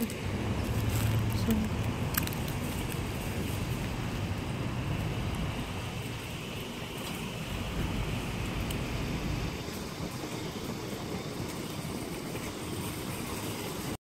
そう